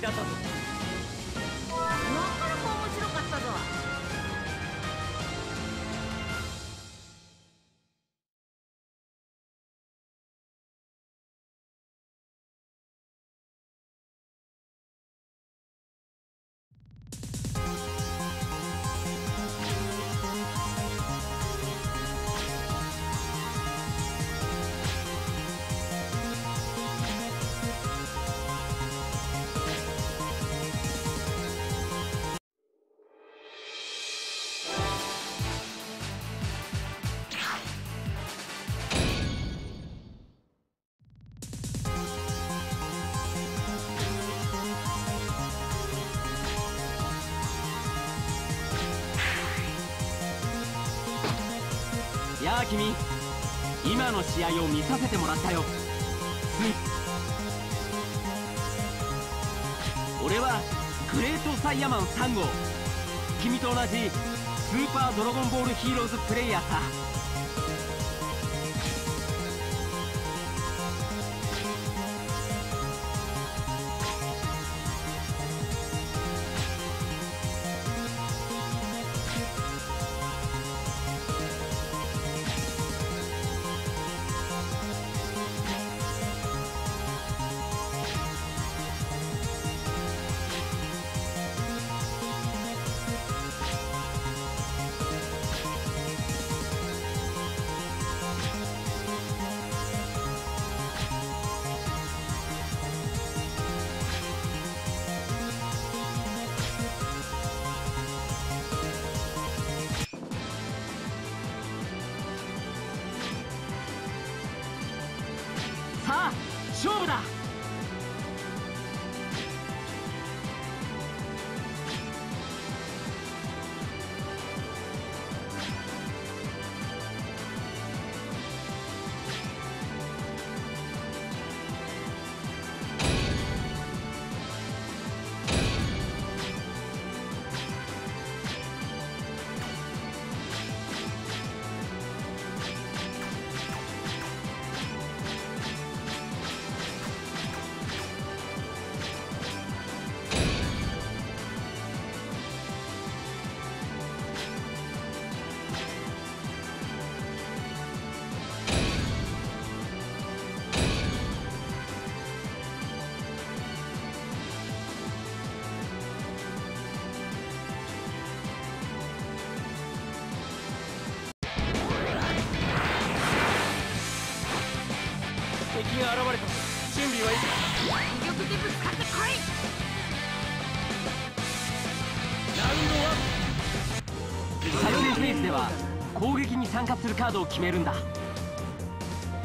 だったぞ君今の試合を見させてもらったよ。す俺はグレートサイヤマン3号君と同じスーパードラゴンボールヒーローズプレイヤーさ。勝負だ。加するカードを決めるんだ。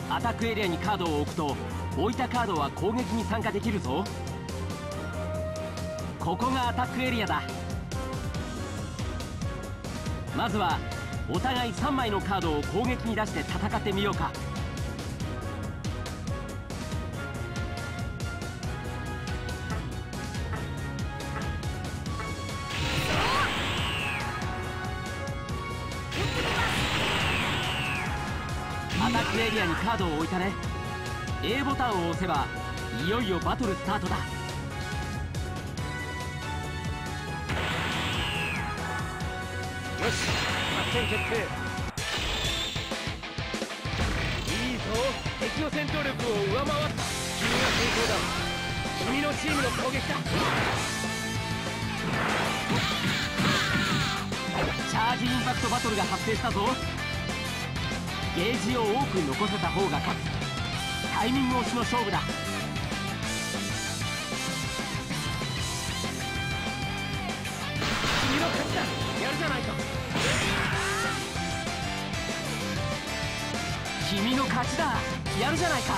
アタックエリアにカードを置くと置いたカードは攻撃に参加できるぞ。ここがアタックエリアだ。まずはお互い3枚のカードを攻撃に出して戦ってみようか。カードを置いたね。A ボタンを押せばいよいよバトルスタートだ。よし作戦決定。いいぞ。敵の戦闘力を上回った。君がだ。君のチームの攻撃だ。チャージインパクトバトルが発生したぞゲージを多く残せた方が勝つ。タイミング押しの勝負だ。君の勝ちだ。やるじゃないか。君の勝ちだ。やるじゃないか。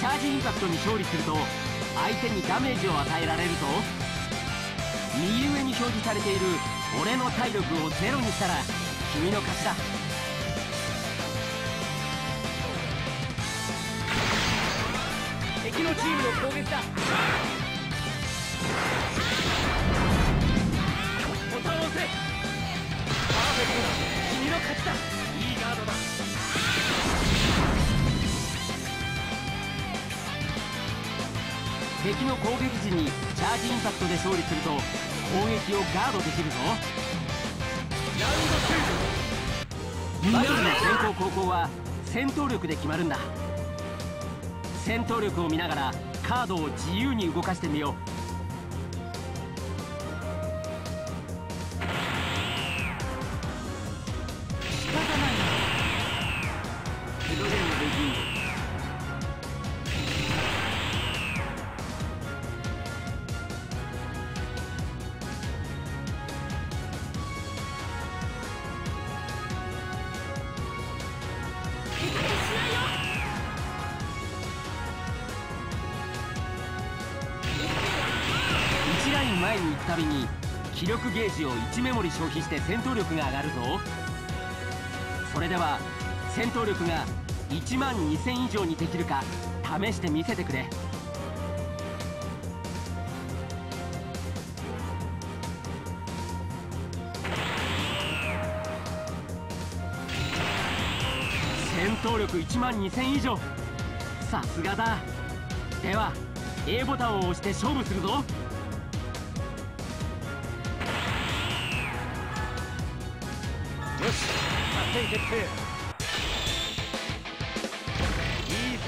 チャージインパクトに勝利すると相手にダメージを与えられるぞ。右上に表示されている俺の体力をゼロにしたら君の勝ちだ。チームの攻撃だ。ボタンを押せパーフェクトだ。君の勝ちだ。いいガードだ。敵の攻撃時にチャージインパクトで勝利すると攻撃をガードできるぞ。ラウンド2バトルの先行後攻は戦闘力で決まるんだ。戦闘力を見ながらカードを自由に動かしてみよう。1メモリ消費して戦闘力が上がるぞ。それでは戦闘力が1万2000以上にできるか試してみせてくれ。戦闘力1万2000以上。さすがだ。では A ボタンを押して勝負するぞ。決定。いいぞ。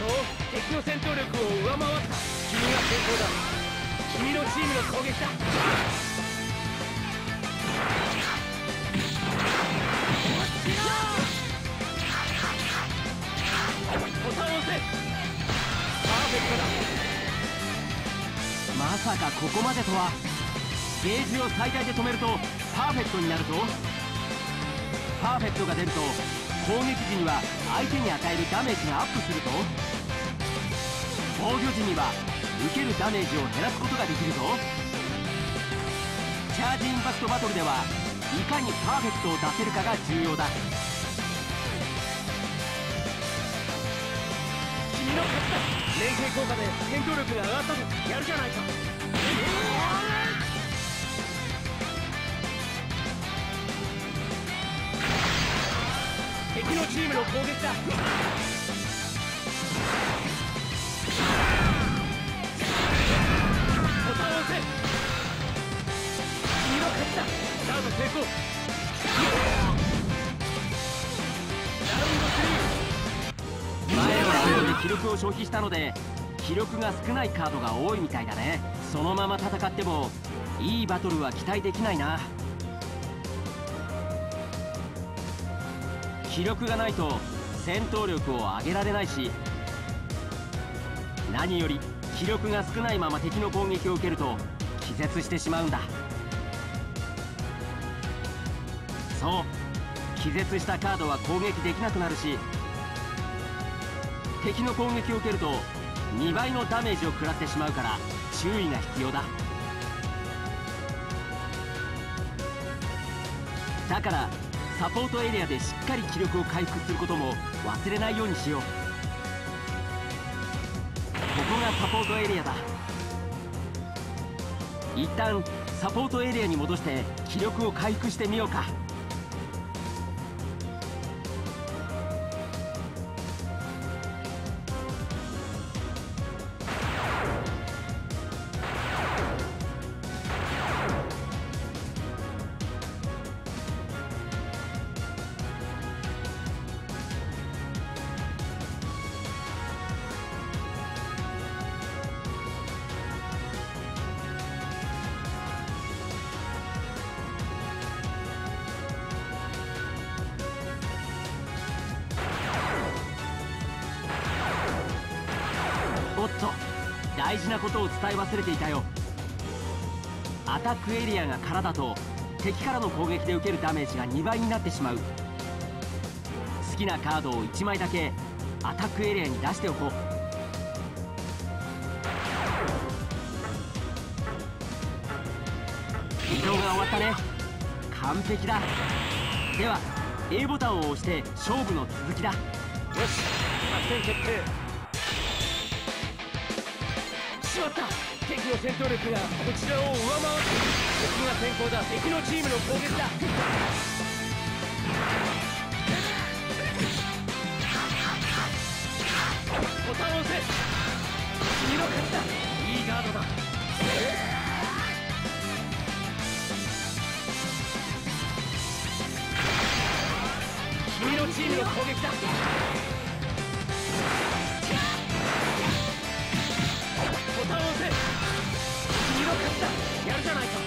敵の戦闘力を上回った。君が成功だ。君のチームの攻撃だ。ボタンを押せ。パーフェクトだ。まさかここまでとは。ゲージを最大で止めるとパーフェクトになるぞ。パーフェクトが出ると攻撃時には相手に与えるダメージがアップすると防御時には受けるダメージを減らすことができるぞ。チャージインパクトバトルではいかにパーフェクトを出せるかが重要だ。君の勝ちだ。連携効果で戦闘力が上がったぞやるじゃないか。敵のチームの攻撃だ。前のラウンドで記録を消費したので記録が少ないカードが多いみたいだね。そのまま戦ってもいいバトルは期待できないな。記録がないと戦闘力を上げられないし何より記録が少ないまま敵の攻撃を受けると気絶してしまうんだ。そう気絶したカードは攻撃できなくなるし敵の攻撃を受けると2倍のダメージを食らってしまうから注意が必要だ。だからサポートエリアでしっかり気力を回復することも忘れないようにしよう。ここがサポートエリアだ。一旦サポートエリアに戻して気力を回復してみようか。大事なことを伝え忘れていたよ。アタックエリアが空だと敵からの攻撃で受けるダメージが2倍になってしまう。好きなカードを1枚だけアタックエリアに出しておこう。移動が終わったね。完璧だ。では A ボタンを押して勝負の続きだ。よし作戦決定。戦闘力がこちらを上回って敵が先行だ敵のチームの攻撃だボタンを押せ君の勝ちだいいガードだ君のチームの攻撃だ。やるじゃないか。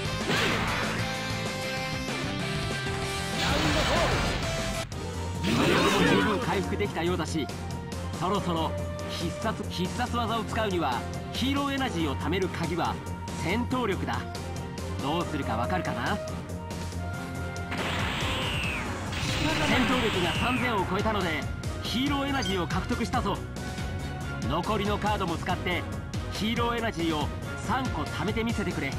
ラウンド4十分回復できたようだしそろそろ必殺必殺技を使うにはヒーローエナジーを貯める鍵は戦闘力だ。どうするかわかるかな？戦闘力が3000を超えたのでヒーローエナジーを獲得したぞ。残りのカードも使ってヒーローエナジーを3個貯めてみせてくれ。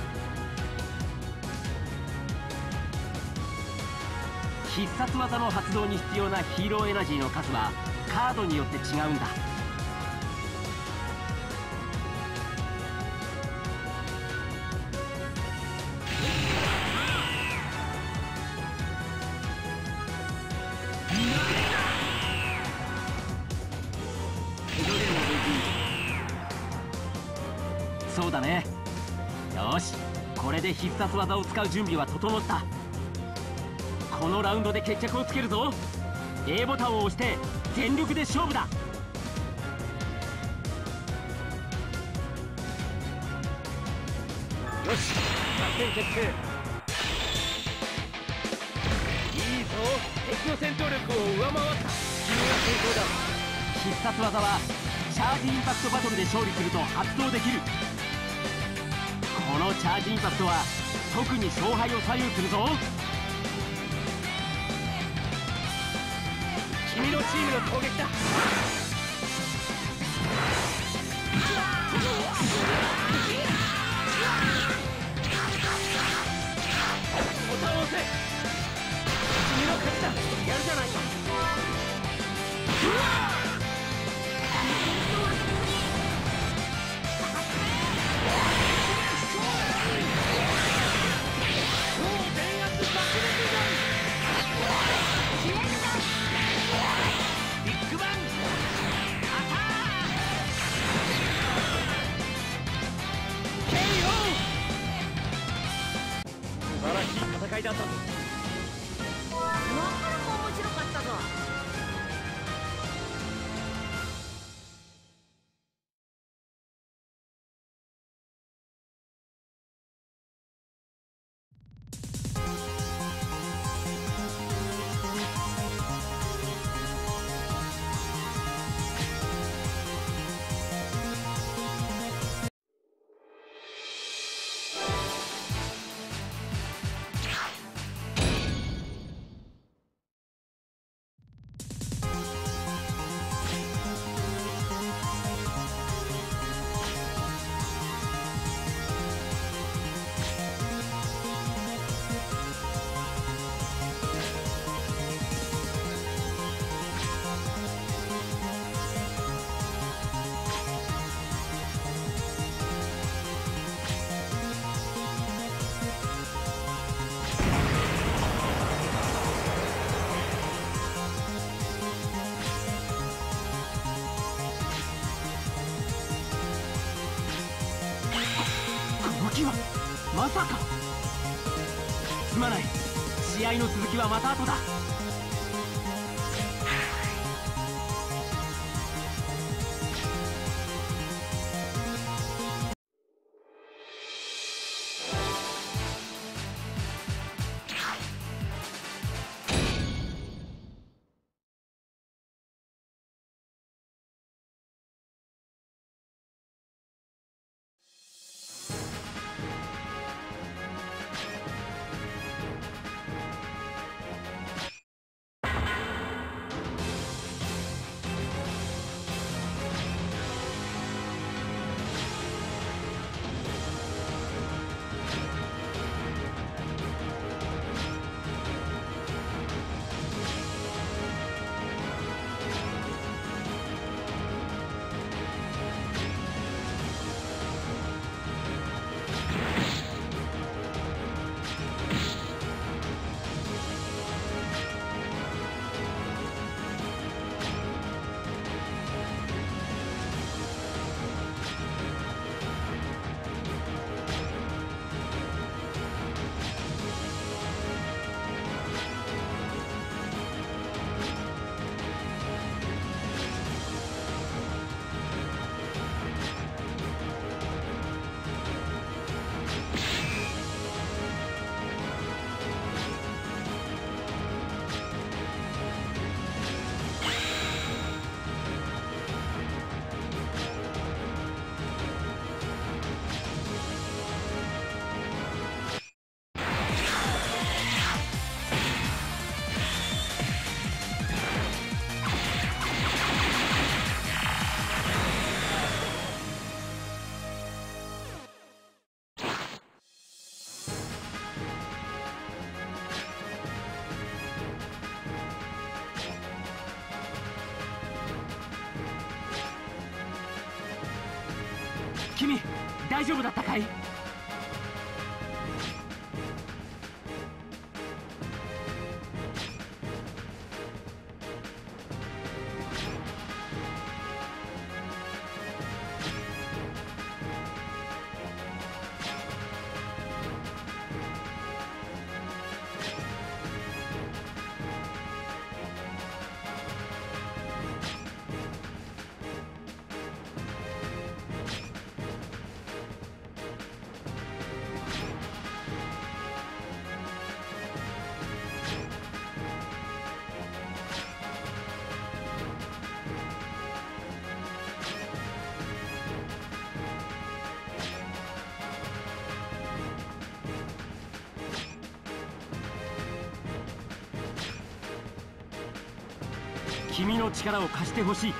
必殺技の発動に必要なヒーローエナジーの数はカードによって違うんだ。そうだね。よし。これで必殺技を使う準備は整った。のラウンドで決着をつけるぞ。A ボタンを押して全力で勝負だ。よし作戦決定。いいぞ。敵の戦闘力を上回った。君が成功だ。必殺技はチャージインパクトバトルで勝利すると発動できる。このチャージインパクトは特に勝敗を左右するぞ。君のチームの攻撃だ。ボタンを押せ君の勝ちだ。やるじゃないか。い戦いだったぞはまた後大丈夫だ君の力を貸してほしい。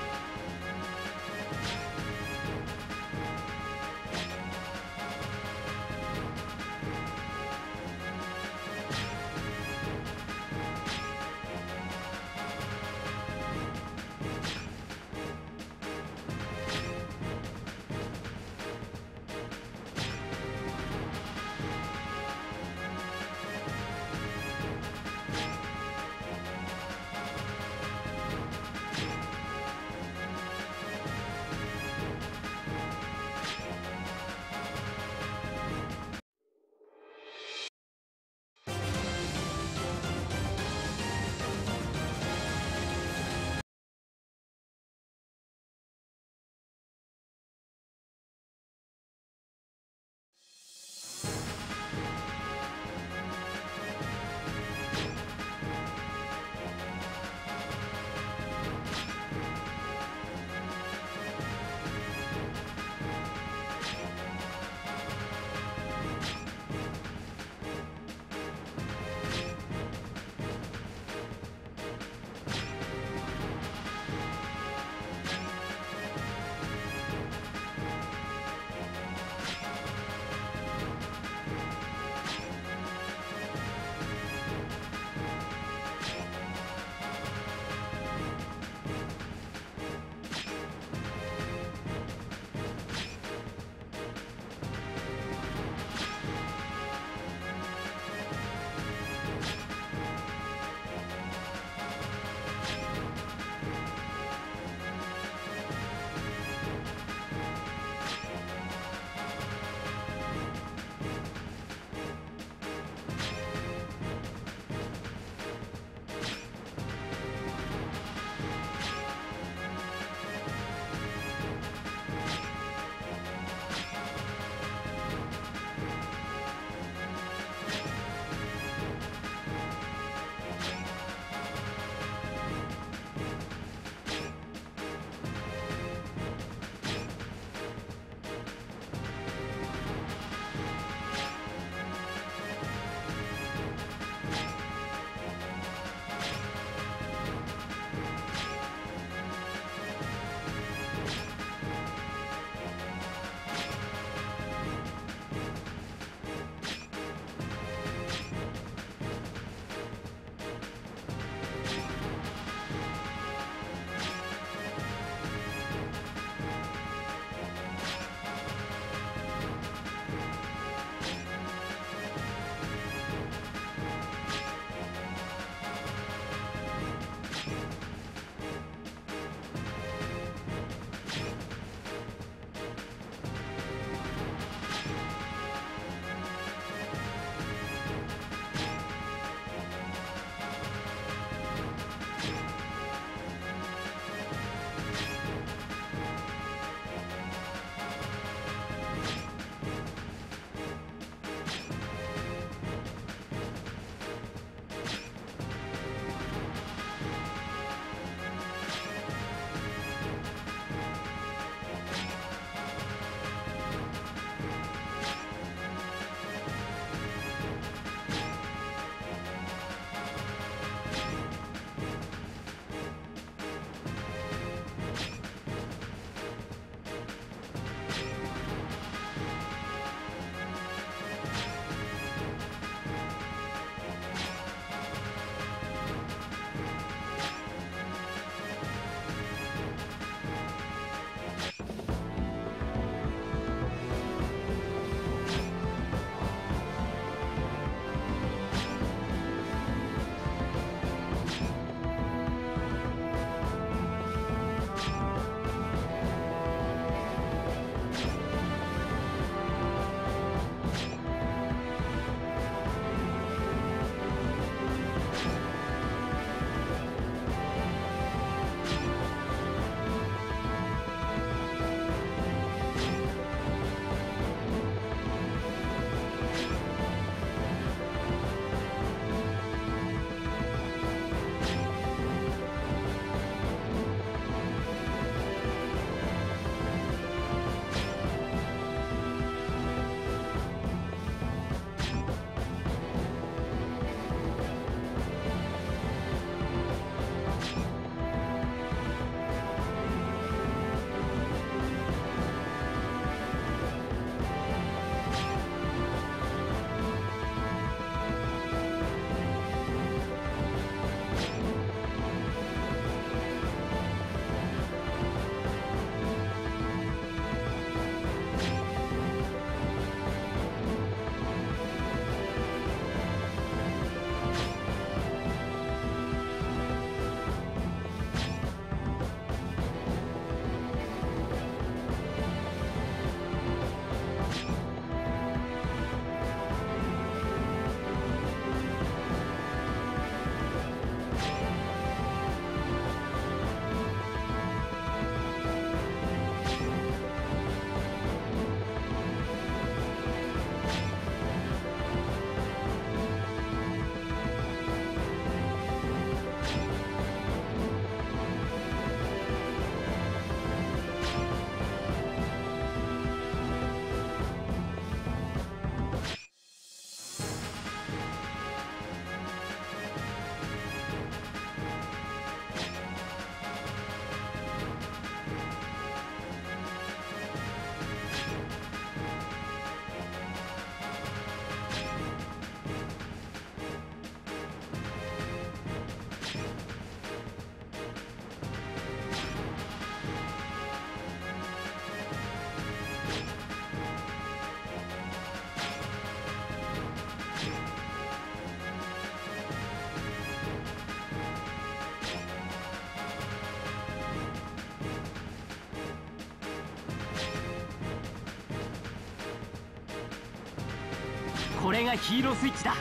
これがヒーロースイッチだ。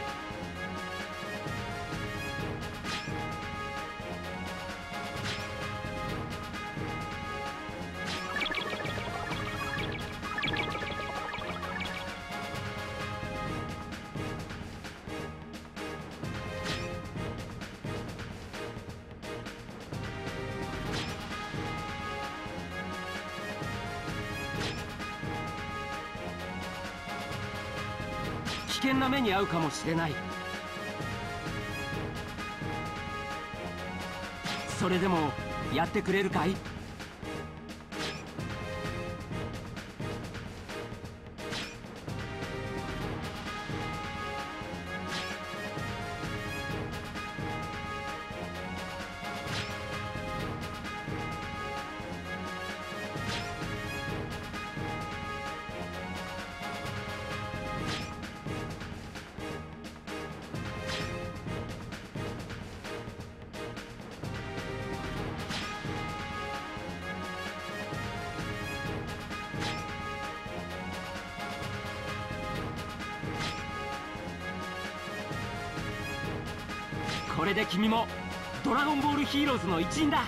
うかもしれない。それでもやってくれるかい？で君もドラゴンボールヒーローズの一員だ。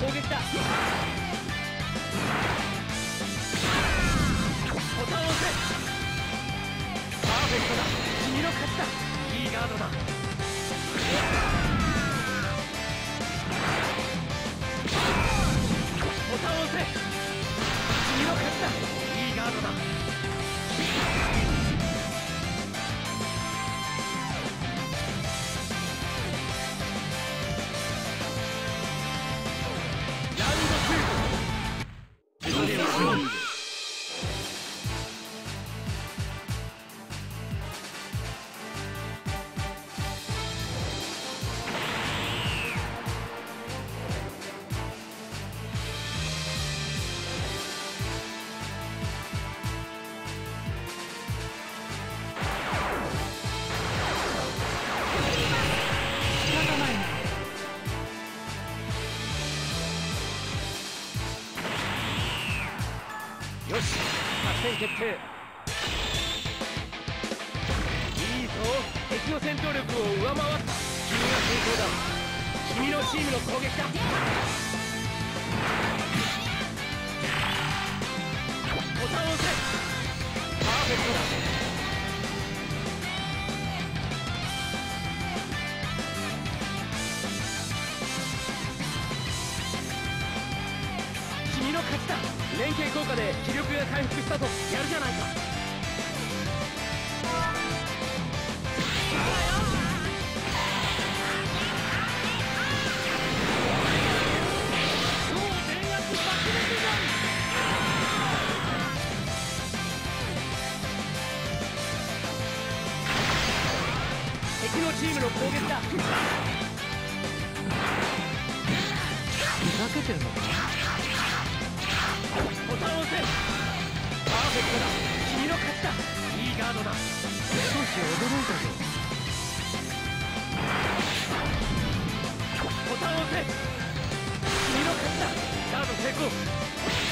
攻撃だ。ボタンを押せパーフェクトだ君の勝ちだいいガードだ you.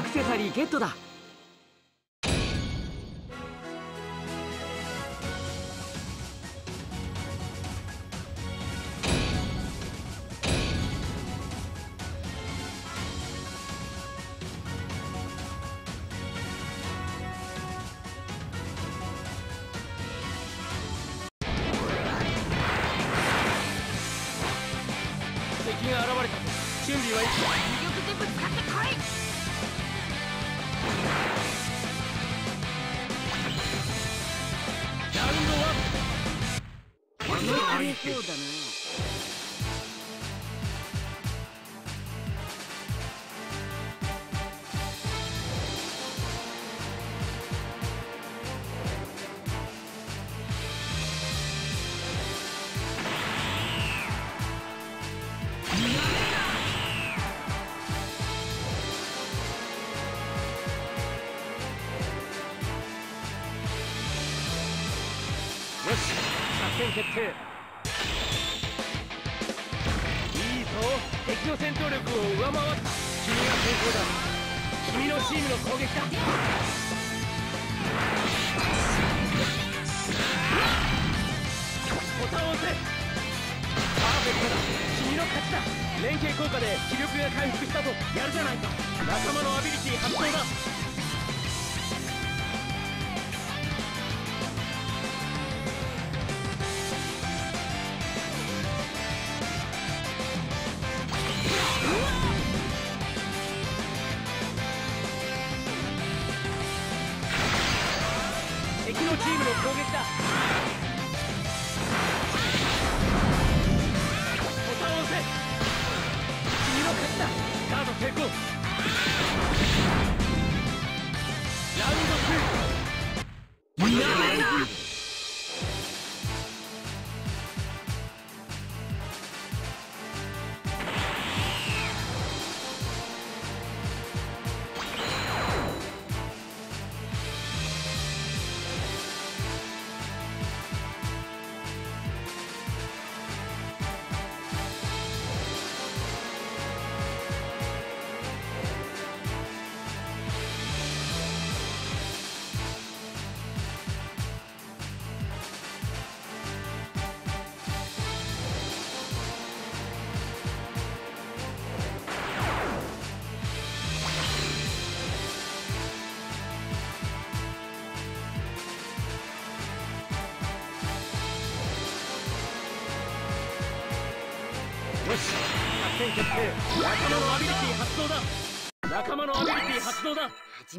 アクセサリーゲットだ。決定。いいぞ敵の戦闘力を上回った。君が成功だ。君のチームの攻撃だ。ボタンを押せ。パーフェクトだ。君の勝ちだ。連携効果で気力が回復したとやるじゃないか。仲間のアビリティ発動だ。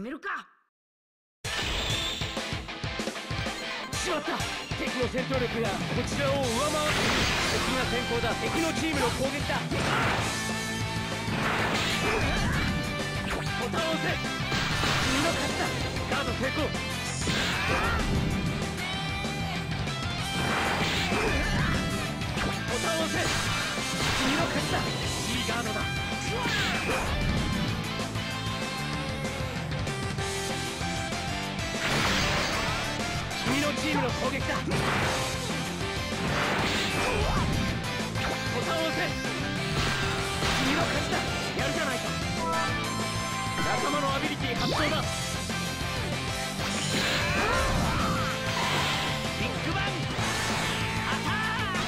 めるか。しまった。敵の戦闘力がこちらを上回る敵が先行だ。敵のチームの攻撃だ。ボタンを押せ君の勝ちだ。ガード成功。ボタンを押せ君の勝ちだ。いいガードだ。君のチームの攻撃だ。ボタンを押せ。君の勝ちだ。やるじゃないか。仲間のアビリティ発動だ。ビッグバン。アタック。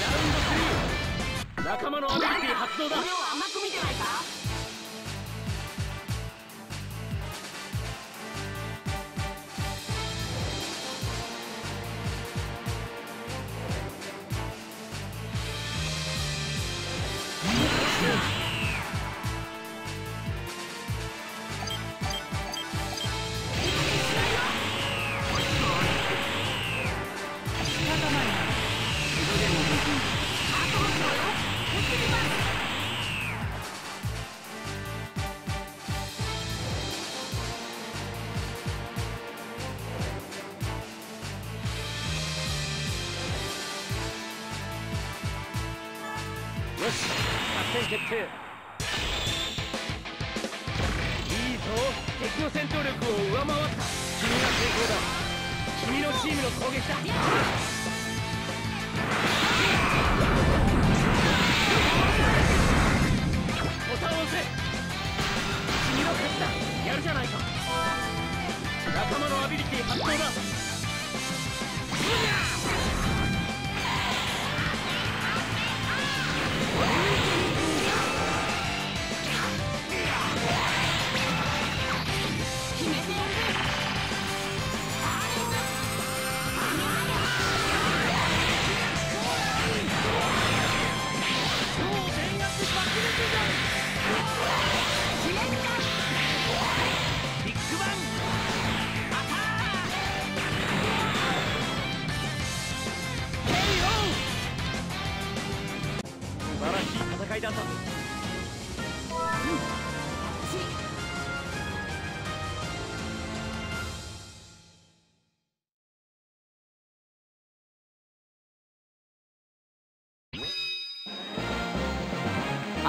ラウンド3仲間のアビリティ発動だ。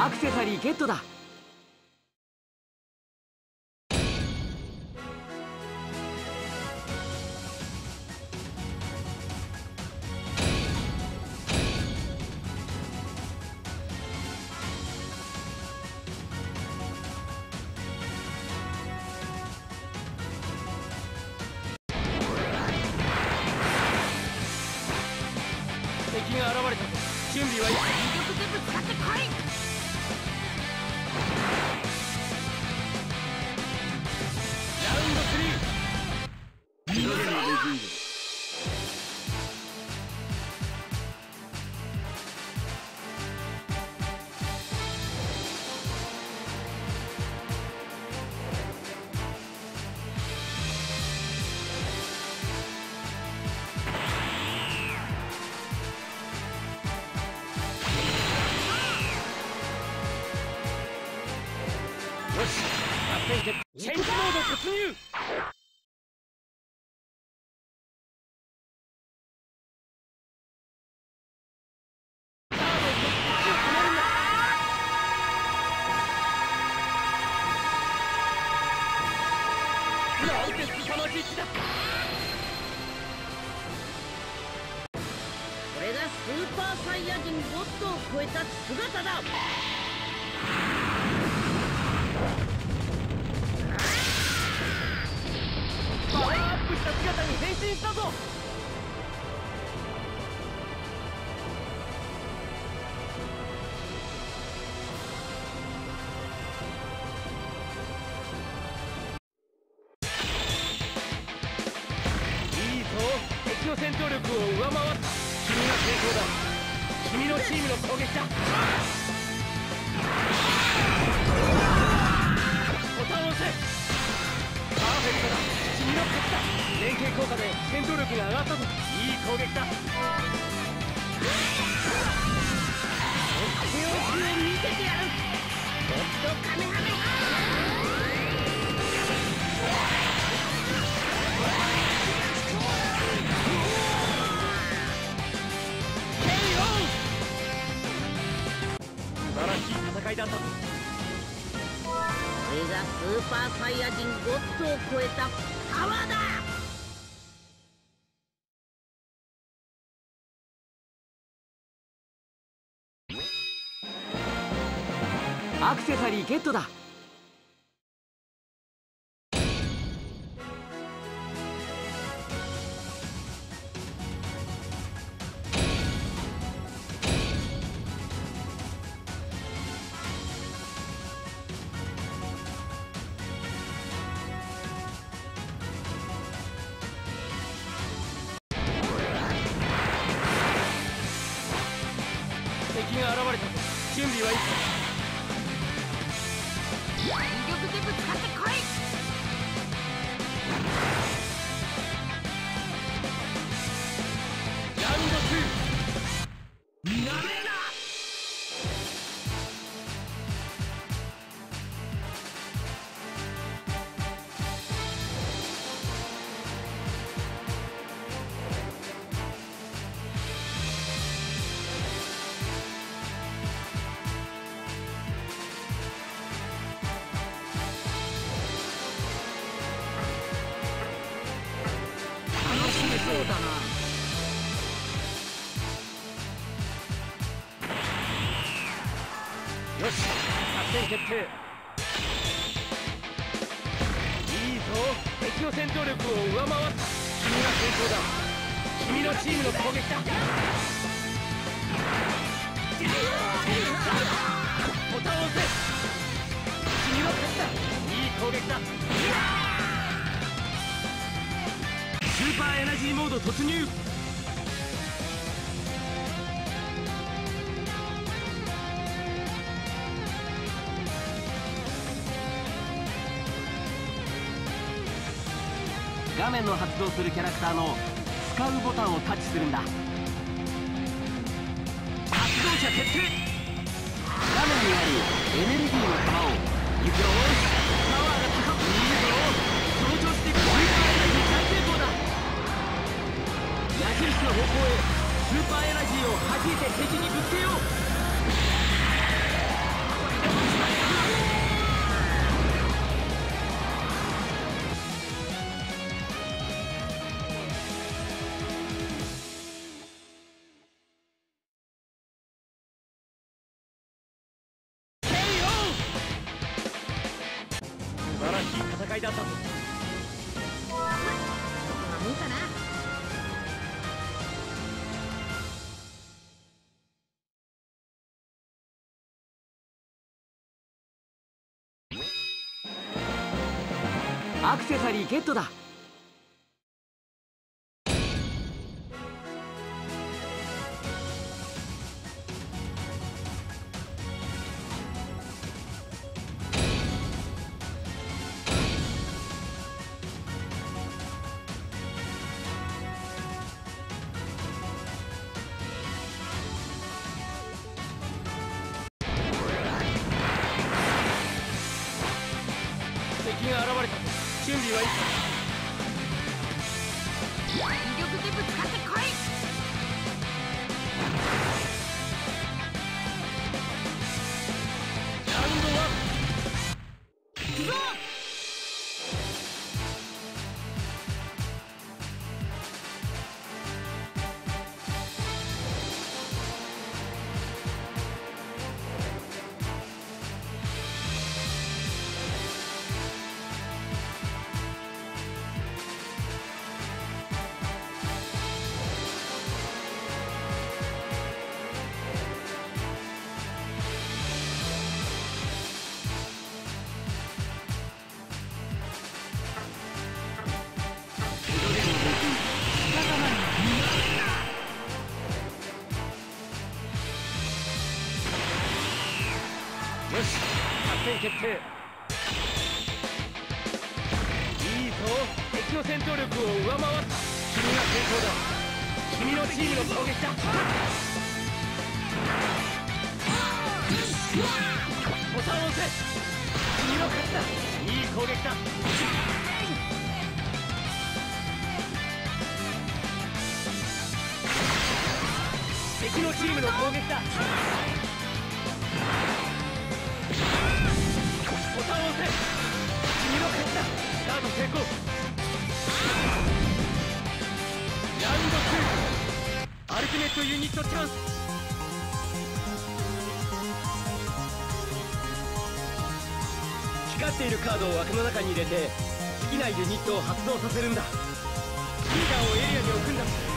アクセサリーゲットだ。攻撃だ。手を見せてやるカメハメこれがスーパーサイヤ人ゴッドを超えたパワーだ。ゲットだ。画面の発動するキャラクターの使うボタンをタッチするんだ。発動者決定。画面にあるエネルギーの玉を行くよパワーが高くいいぞ。上昇していくスーパーエナジー大成功だ矢印の方向へスーパーエナジーを弾いて敵にぶつけよう。アクセサリーゲットだ。決定。いいぞ。敵の戦闘力を上回った。君が先頭だ。君のチームの攻撃だ。ボタンを押せ。君の勝ちだ。いい攻撃だ。敵のチームの攻撃だ。君の勝ちだスタート成功ラウンド2アルティメットユニットチャンス。光っているカードを枠の中に入れて好きなユニットを発動させ。るんだリーダーをエリアに置くんだ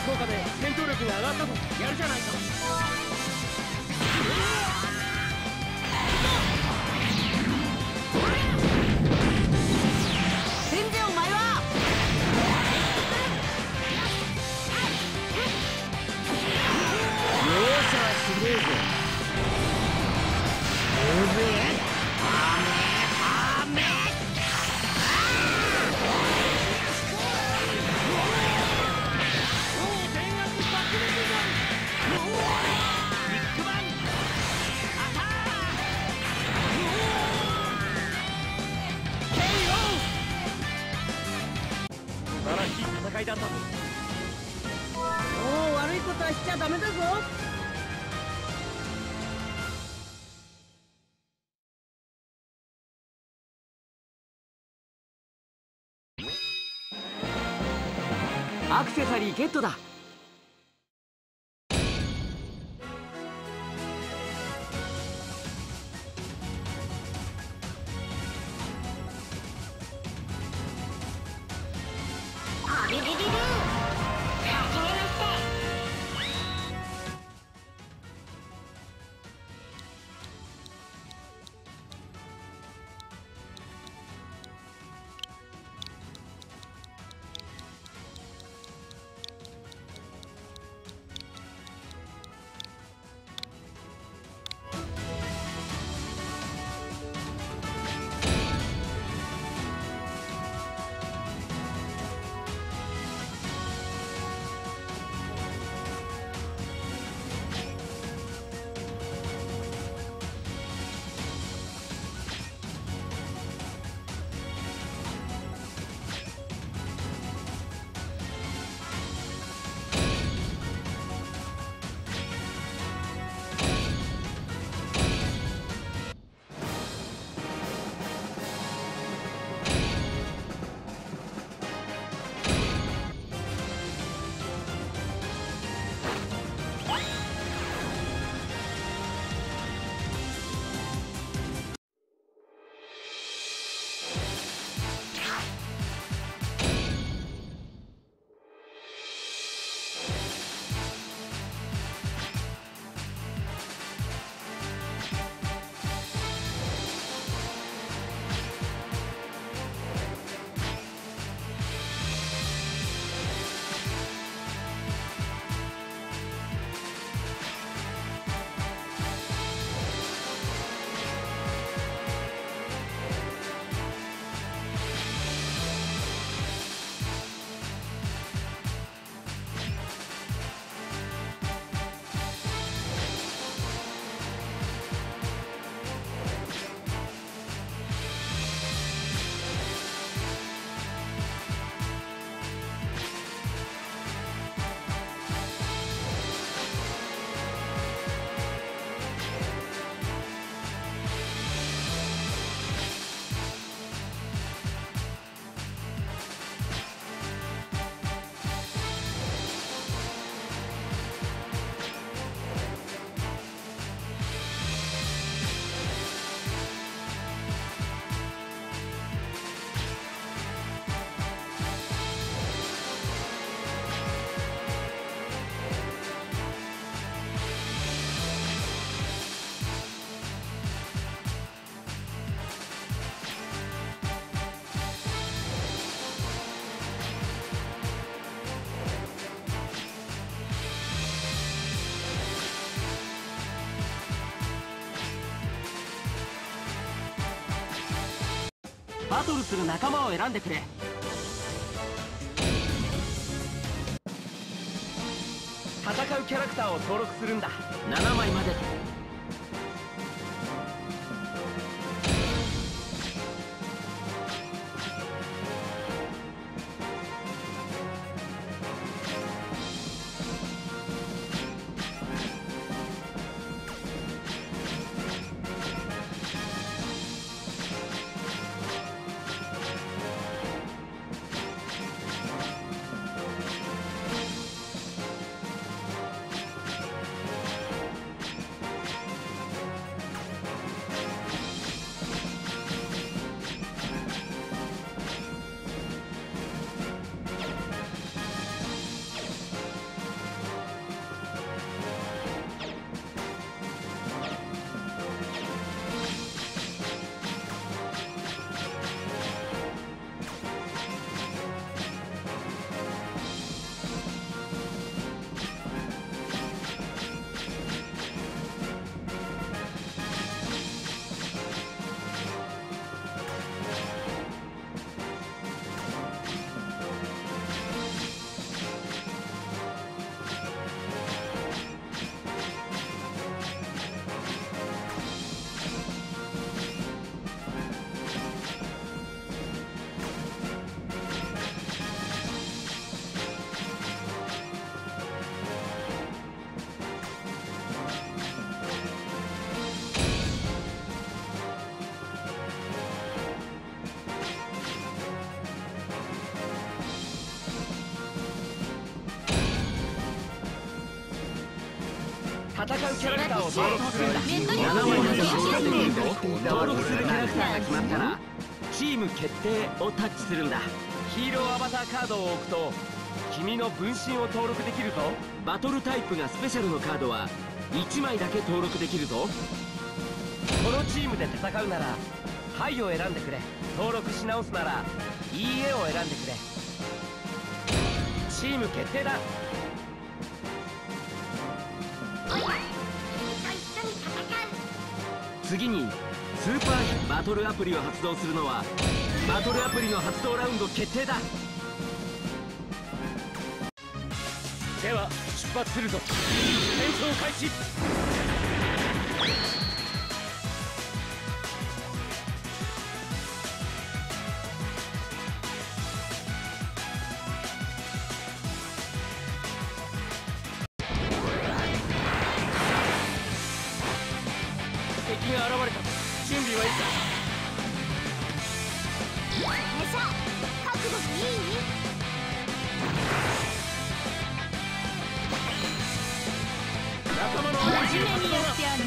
効果で戦闘力が上がったとやるじゃないか。ティリーゲットだ。トルする仲間を選んでくれ。戦うキャラクターを登録するんだ。7枚まで戦うキャラクターを登録するんだ7枚まで登録できるぞ登録するキャラクターが決まったらチーム決定をタッチするんだ。ヒーローアバターカードを置くと君の分身を登録できるぞ。バトルタイプがスペシャルのカードは1枚だけ登録できるぞ。このチームで戦うなら「はい」を選んでくれ。登録し直すなら「いいえ」を選んでくれ。チーム決定だ。次にスーパーバトルアプリを発動するのはバトルアプリの発動ラウンド決定だ。では出発するぞ。戦争開始。準備はいいか覚悟でいい仲間のアレンジを発動だラウ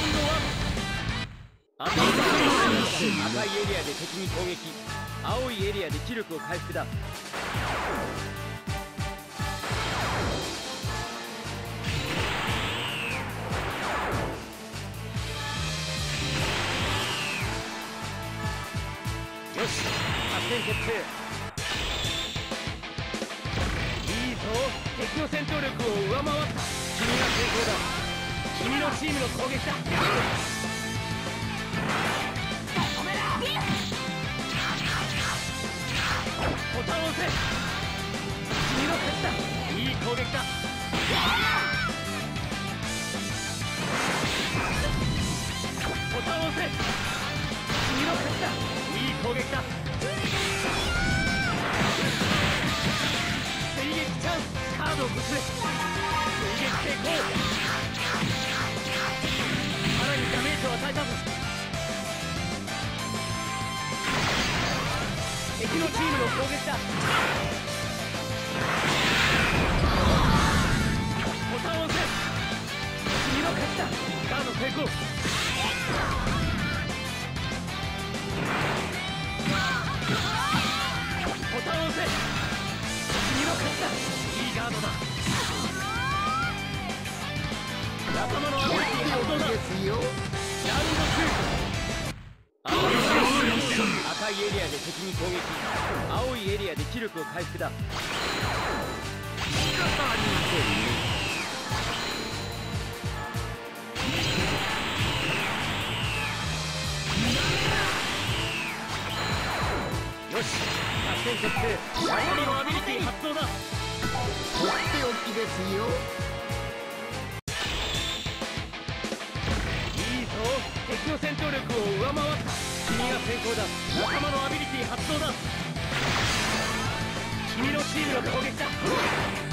ンド1赤い赤いエリアで敵に攻撃青いエリアで気力を回復だ作戦決定いいぞ敵の戦闘力を上回った君が成功だ君のチームの攻撃だボタンを押せ君の勝ちだいい攻撃だボタンを押せ君の勝ちだいい攻撃だ。追撃チャンスカードをこすれ追撃成功さらにダメージを与えたぞ。敵のチームの攻撃だ。ボタンを押せ君の勝ちだ。カード成功いいガードだ。仲間のアビリティが音だ。ラウンド2青い。赤いエリアで敵に攻撃。青いエリアで気力を回復だ。し。作戦決定仲間のアビリティ発動だとっておきですよ。いいぞ。敵の戦闘力を上回った。君が先行だ。仲間のアビリティ発動だ。君のチームの攻撃だ。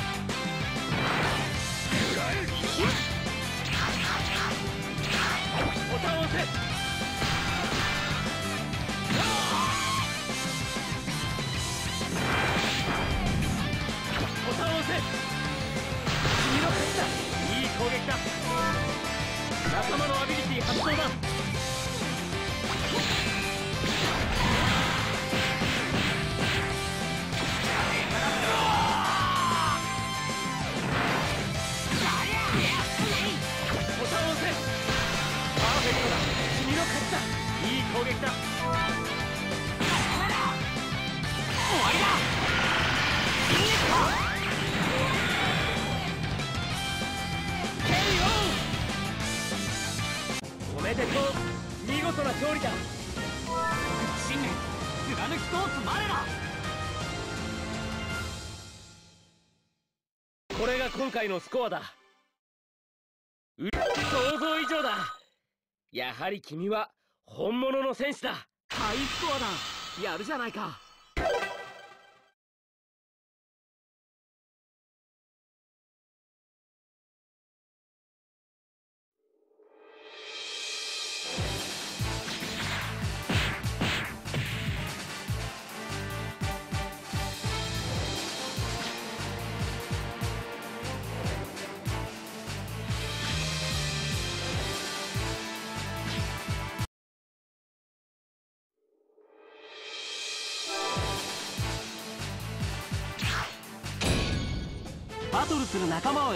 れが今回のスコアだ。想像以上だ。やはり君は本物の戦士だ。ハイスコアだ。やるじゃないか。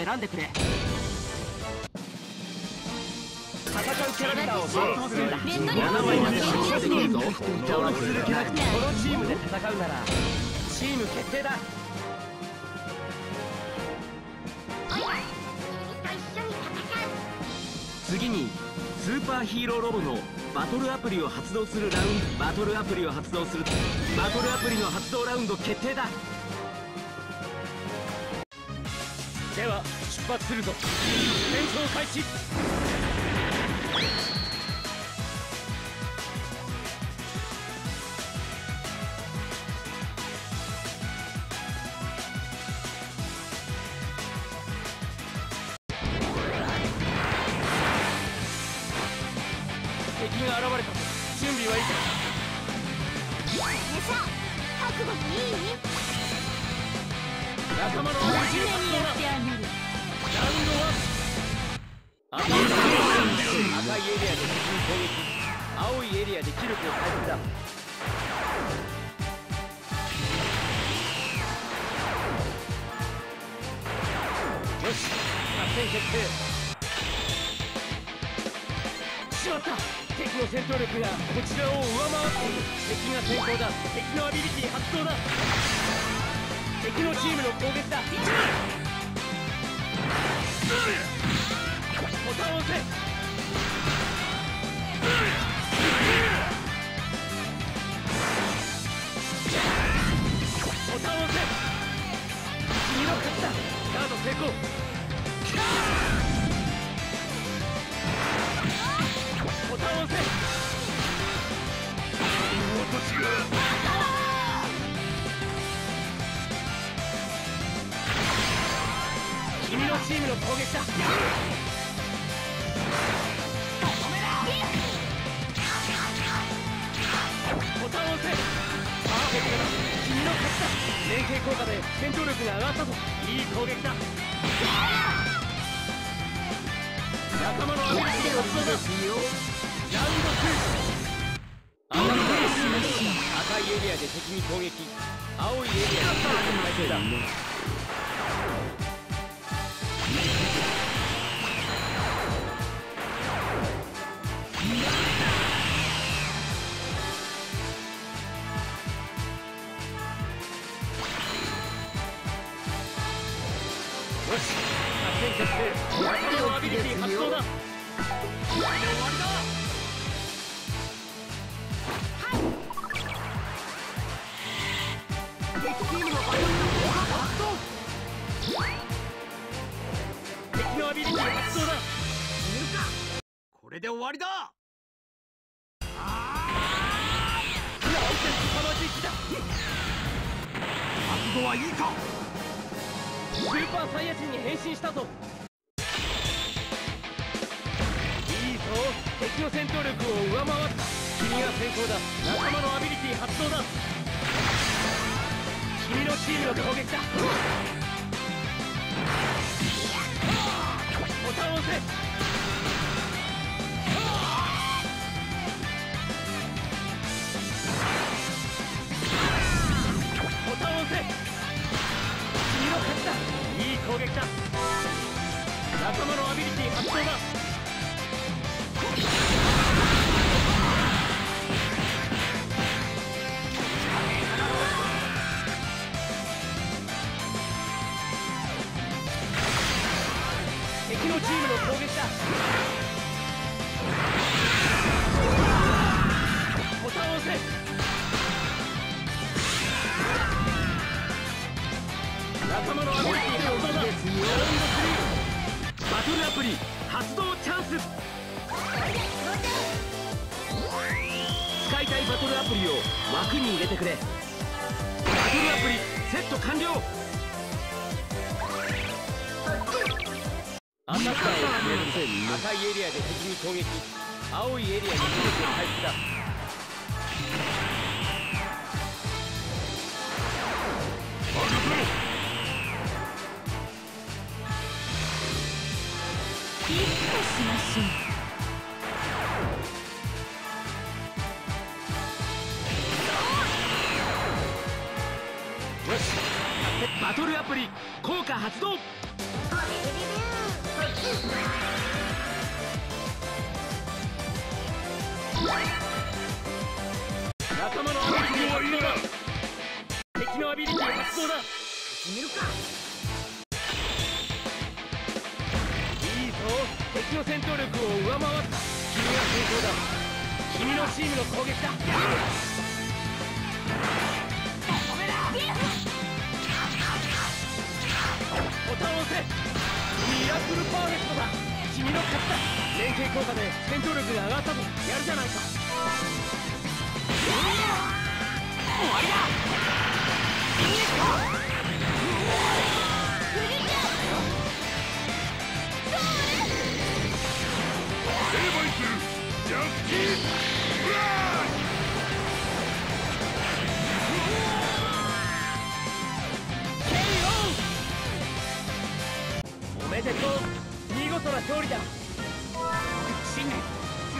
選んでくれ。戦うキャラクターを選択するんだ7枚までの進化できるぞ登録するキャラクターこのチームで戦うならチーム決定だおい君と一緒に戦う次にスーパーヒーローロボのバトルアプリを発動するラウンドバトルアプリを発動するバトルアプリの発動ラウンド決定だ。では出発するぞ。戦争開始。敵が現れた準備はいいか。これさ覚悟でいい？仲間のアビリティ発動だてあげるラウンド1赤いエリアで敵に攻撃青いエリアで気力を回復だよし。作戦決定しまった敵の戦闘力がこちらを上回っている敵が先行だ敵のアビリティ発動だ敵のチームの攻撃だボタンを押せボタンを押せ君の勝ちだガード成功ボタンを押せ私がのチームの攻撃だ。ボタンを押せ。パーフェクトだ。君の勝ちだ。連携効果で戦闘力が上がったぞ。いい攻撃だ。仲間のアビリティ発動だラウンド2赤い赤いエリアで敵に攻撃。青いエリアで攻撃態勢だ。いいか。スーパーサイヤ人に変身したぞ。いいぞ。敵の戦闘力を上回った。君が先行だ。仲間のアビリティ発動だ。君のチームの攻撃だ。ボタンを押せ。攻撃だ。仲間のアビリティ発動だ。敵のチームの攻撃だ。ボタンを押せ。仲間のアビリティ発動だラウンド3バトルアプリ発動チャンス。使いたいバトルアプリを枠に入れてくれ。バトルアプリセット完了。赤いエリアで敵に攻撃。青いエリアで攻撃を回復だミラクルパーフェクトだ君の勝ちだ連携効果で戦闘力が上がったぞやるじゃないか。終わりだ。成敗するジャッキーフラおめでとう見事な勝利だ。信念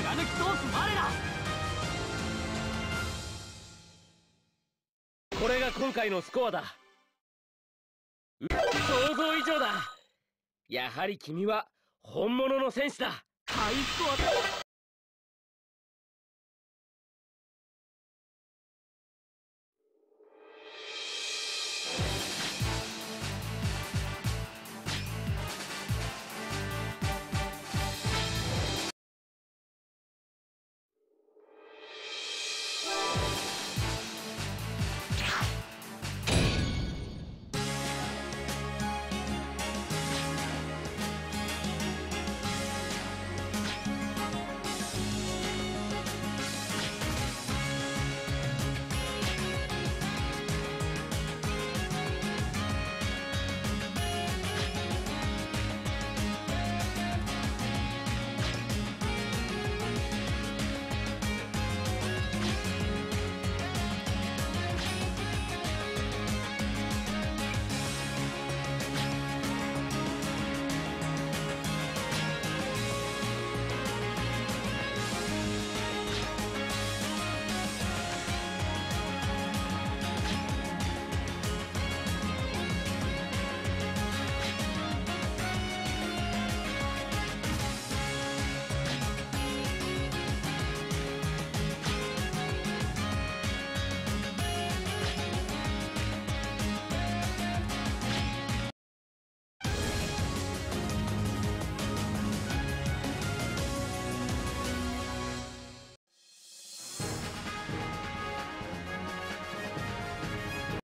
貫き通す我ら。これが今回のスコアだ。想像以上だ。やはり君は本物の戦士だ。ハイスコアだ